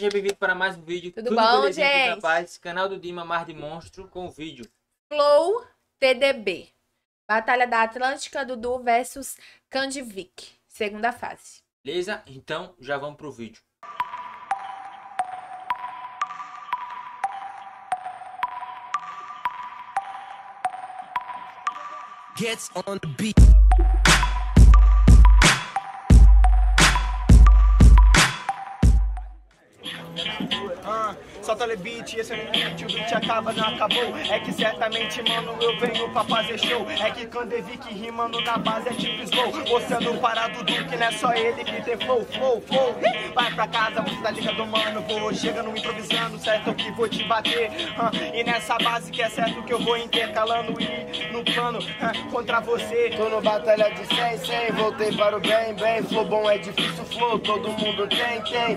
seja bem-vindo para mais um vídeo. Tudo bom, belezinha, gente? Tudo paz. Canal do Dima Mar de Monstro com o vídeo. Flow TDB. Batalha da Atlântica Dudu versus Candivik. Segunda fase. Beleza? Então já vamos pro vídeo. gets on the beat. Solta o beat, esse é o beat, acaba, não acabou. É que certamente, mano, eu venho pra fazer show. É que que rimando na base é tipo slow. Você não para do Duque, não é só ele que tem flow, flow, flow. Vai pra casa, você tá ligado, mano. Vou chegando improvisando, certo que vou te bater. E nessa base que é certo que eu vou intercalando e no plano contra você. Tô no batalha de 100, 100, voltei para o bem, bem Flow bom é difícil, flow todo mundo tem, tem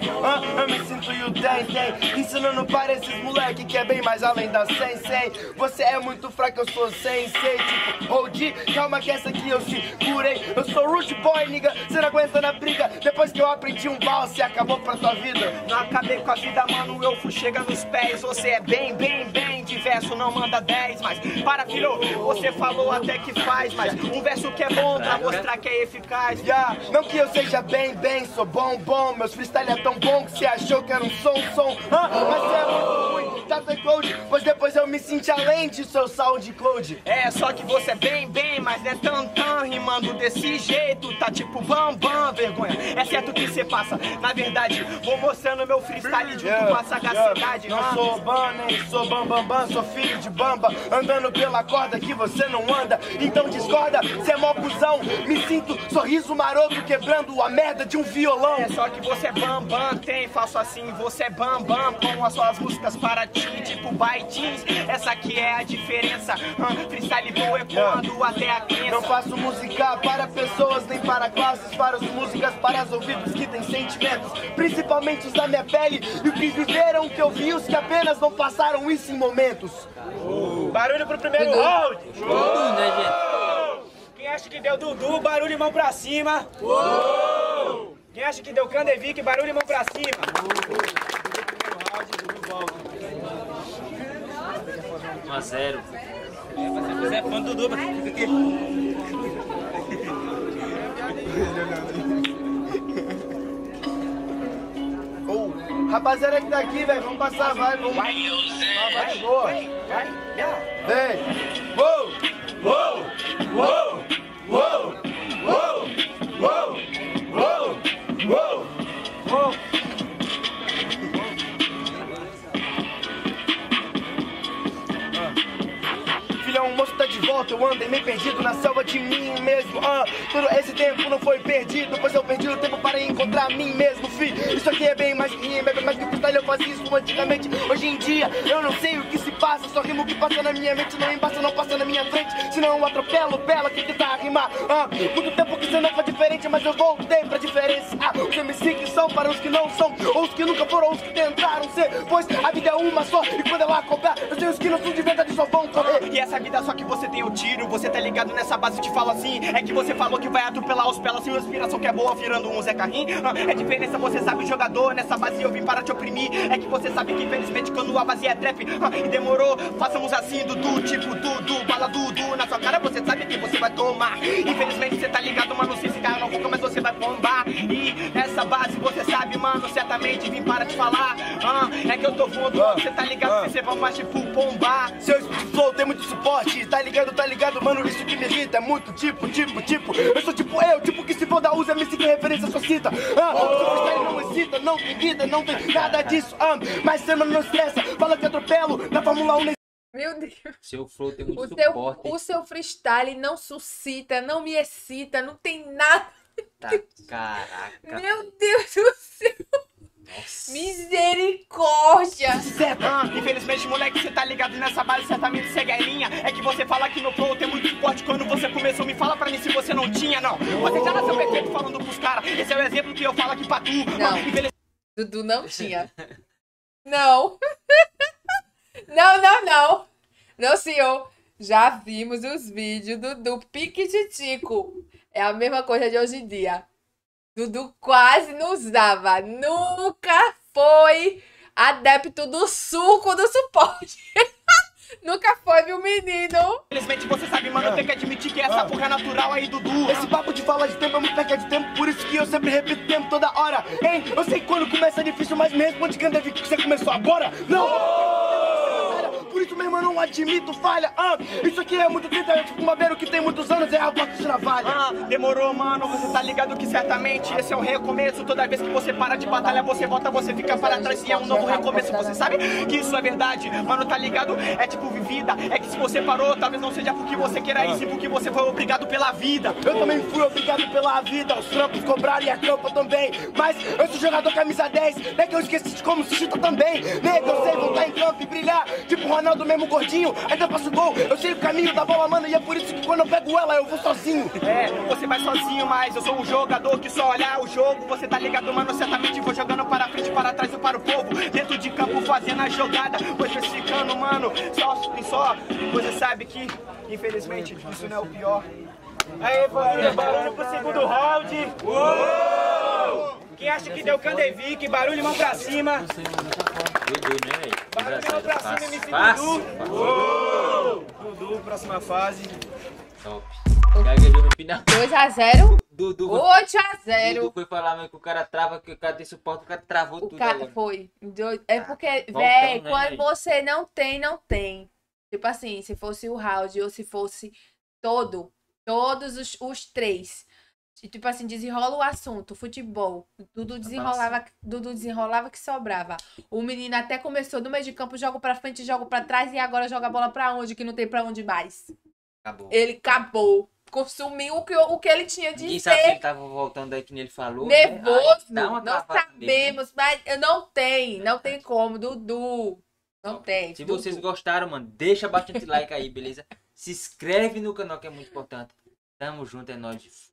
Eu me sinto e o tem, tem Ensinando para esses moleque que é bem mais além da 100, 100 Você é muito fraco, eu sou sensei Tipo, hold, calma que essa aqui eu segurei. Eu sou root boy, nigga, cê não aguenta na briga. Depois que eu aprendi um balse, acabou pra tua vida. Não acabei com a vida, mano, eu fui chega nos pés. Você é bem, bem, bem diverso, não manda 10, mas para, filho, você falou até que faz, mas um verso que é bom pra mostrar que é eficaz. Yeah, não que eu seja bem, bem, sou bom, bom. Meus freestyle é tão bom que cê achou que era um som, som. Ah, Mas 7.5. Tá pois depois eu me senti além de seu SoundCloud. É, só que você é bem, bem, mas não é tão, tão, rimando desse jeito, tá tipo bam, bam, vergonha. É certo que você passa, na verdade, vou mostrando meu freestyle de yeah, uma sagacidade. Yeah. Não sou ah. Bam, nem sou bam, bam, bam, sou filho de bamba, andando pela corda que você não anda. Então discorda, cê é mó cuzão, me sinto sorriso maroto quebrando a merda de um violão. É, só que você é bam, bam, tem, faço assim, você é bam, bam, com as suas músicas para ti, tipo baitins. Essa aqui é a diferença. Ah, freestyle bom é quando até a crença. Não faço música para pessoas nem para classes Faço músicas para os ouvidos que têm sentimentos Principalmente os da minha pele E o que viveram, que eu vi Os que apenas não passaram isso em momentos Barulho pro primeiro round. Né? Quem acha que deu Dudu, barulho e mão pra cima. Quem acha que deu Candevic, barulho e mão pra cima. 1 a 0 Você é fã do Dudu, fica aqui. Rapaziada que tá aqui, velho, vamos passar, vai, vamos Vai, vai, vai, boa. vai, vai. Vem! Uou! Uou! Uou! Mesmo. Ah, todo esse tempo não foi perdido, pois eu perdi o tempo para encontrar mim mesmo, fi. Isso aqui é bem mais que rima, é bem mais que freestyle, eu fazia isso antigamente. Hoje em dia, eu não sei o que se passa, só rimo que passa na minha mente, não embaça, não passa na minha frente. Senão eu atropelo, bela, que tentar rimar. Ah, muito tempo que você não faz diferente, mas eu voltei pra diferença. Ah, os MC que são para os que não são, ou os que nunca foram, os que tentaram ser. Pois a vida é uma só, e quando ela cobrar, eu sei os que não são de verdade só vão correr. E essa vida só que você tem o tiro, você tá ligado nessa base, te falo assim. É que você falou que vai atropelar os pelas, sem inspiração que é boa, virando um Zé Carrinho. Ah, É diferença, você sabe jogador, nessa base eu vim para te oprimir. É que você sabe que infelizmente quando a base é trap, ah, e demorou, façamos assim, Dudu, tipo Dudu, bala Dudu. Na sua cara você sabe que você vai tomar. Infelizmente você tá ligado, mano, se esse cara não foca, mas você vai bombar. E nessa base você sabe, mano, certamente vim para te falar. Ah, é que eu tô voando, Ah, você tá ligado ah. que você vai mais tipo bombar. Seu flow tem muito suporte, tá ligado, tá ligado, mano, isso que me irrita é muito tipo, tipo, tipo Eu sou tipo eu, tipo que se for da usa, me que referência só cita ah, o seu freestyle não excita, não tem vida, não tem nada disso ah, Mas você mano não estressa, fala que atropelo, na Fórmula 1 nem Meu Deus. Seu flow tem muito O seu, suporte. o seu freestyle não suscita, não me excita, não tem nada. Tá, caraca. Meu Deus do céu. Nossa. Misericórdia. Certo. Ah, infelizmente, moleque, você tá ligado nessa base, certamente segue a linha. É que você fala que no flow tem muito suporte. Quando você começou, me fala pra mim se você não tinha, não. Você já nasceu perfeito falando pros caras. Esse é o exemplo que eu falo aqui pra tu. Não. Infelizmente, Dudu não tinha. Não. Não, não, não. Não, senhor. Já vimos os vídeos do, do Pique Titico. É a mesma coisa de hoje em dia. Dudu quase não usava. Nunca foi adepto do suco do suporte. Nunca foi, viu, menino? Infelizmente você sabe, mano, tem que admitir que essa porra é natural aí, Dudu. Esse papo de falar de tempo é muito perca de tempo, por isso que eu sempre repito tempo toda hora. Hein? Eu sei quando começa difícil, mas me responde quem deve que você começou agora. Não! Isso, meu irmão, não admito falha. Ah, isso aqui é muito triste, é tipo um babeiro que tem muitos anos, é a porta de navalha. Ah, demorou, mano. Você tá ligado que certamente esse é um recomeço. Toda vez que você para de batalha, você volta, você fica para trás e é um novo recomeço. Você sabe que isso é verdade, mano, tá ligado? É tipo vivida. É que se você parou, talvez não seja porque você queira isso, e porque você foi obrigado pela vida. Eu também fui obrigado pela vida, os trampos cobraram e a campa também. Mas eu sou jogador camisa 10, não é que eu esqueci de como se chuta também. Nego, eu sei voltar em campo e brilhar, tipo Ronaldo mesmo gordinho. Ainda passo gol, eu sei o caminho da bola, mano, e é por isso que quando eu pego ela, eu vou sozinho. É, você vai sozinho, mas eu sou um jogador que só olhar o jogo. Você tá ligado, mano? Certamente vou jogando para frente, para trás e para o povo. Dentro de campo fazendo a jogada, vou especificando, mano. Só e só. Você sabe que, infelizmente, isso não é o pior. Aê, família, barulho pro segundo round. Uou! Quem acha que deu Candevic, barulho, mão pra cima. Dudu, né, velho? Cima, Fácil. Dudu. Próxima fase. Top. Gaguejou no final. 2x0. Dudu, foi- 8x0. Dudu foi falar mesmo que o cara trava, que o cara tem suporte, o cara travou O tudo cara agora. foi. É porque, Voltando, véi, né, quando véi? você não tem, não tem. Tipo assim, se fosse o round ou se fosse todo, todos os, os três. E, tipo assim, desenrola o assunto, futebol. Dudu desenrolava, Dudu desenrolava que sobrava. O menino até começou no meio de campo, joga pra frente, joga pra trás e agora joga a bola pra onde, que não tem pra onde mais. Acabou. Ele acabou. Consumiu o que, o que ele tinha de Ninguém ser. sabe se ele tava voltando aí que ele falou. né? Nervoso, dá uma não né? sabemos, mas não tem, não tem como, Dudu. Não tem. Se Dudu. vocês gostaram, mano, deixa bastante like aí, beleza? Se inscreve no canal que é muito importante. Tamo junto, é nóis.